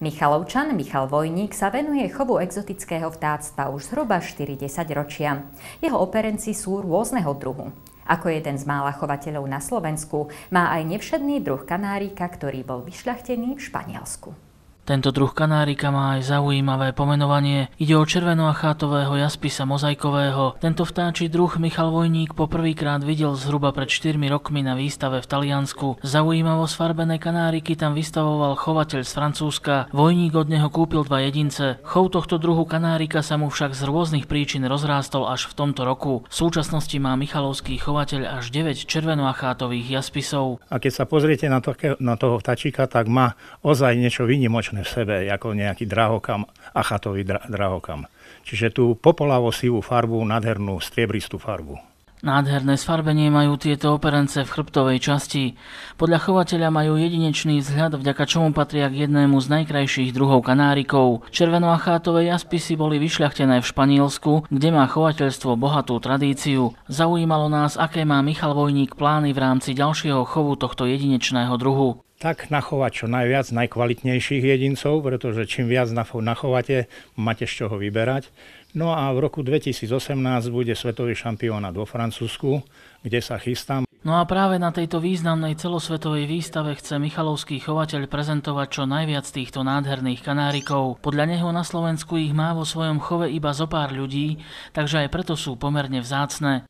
Michalovčan Michal Vojník sa venuje chovu exotického vtáctva už zhruba 40 ročia. Jeho operenci sú rôzneho druhu. Ako jeden z mála chovateľov na Slovensku má aj nevšedný druh kanárika, ktorý bol vyšľachtený v Španielsku. Tento druh kanárika má aj zaujímavé pomenovanie. Ide o červenoachátového jaspisa mozaikového. Tento vtáči druh Michal Vojník poprvýkrát videl zhruba pred 4 rokmi na výstave v Taliansku. Zaujímavo sfarbené kanáriky tam vystavoval chovateľ z Francúzska. Vojník od neho kúpil dva jedince. Chov tohto druhu kanárika sa mu však z rôznych príčin rozrástol až v tomto roku. V súčasnosti má Michalovský chovateľ až 9 červenoachátových jaspisov. A keď sa pozriete na, to, na toho vtačíka, tak má ozaj niečo výnimočné v sebe, ako nejaký drahokam, achatový dra- drahokam. Čiže tú popolavo sivú farbu, nádhernú striebristú farbu. Nádherné sfarbenie majú tieto operence v chrbtovej časti. Podľa chovateľa majú jedinečný vzhľad, vďaka čomu patria k jednému z najkrajších druhov kanárikov. Červenoachátové jaspisy boli vyšľachtené v Španielsku, kde má chovateľstvo bohatú tradíciu. Zaujímalo nás, aké má Michal Vojník plány v rámci ďalšieho chovu tohto jedinečného druhu tak nachovať čo najviac najkvalitnejších jedincov, pretože čím viac nachovate, máte z čoho vyberať. No a v roku 2018 bude svetový šampionát vo Francúzsku, kde sa chystám. No a práve na tejto významnej celosvetovej výstave chce Michalovský chovateľ prezentovať čo najviac týchto nádherných kanárikov. Podľa neho na Slovensku ich má vo svojom chove iba zo pár ľudí, takže aj preto sú pomerne vzácne.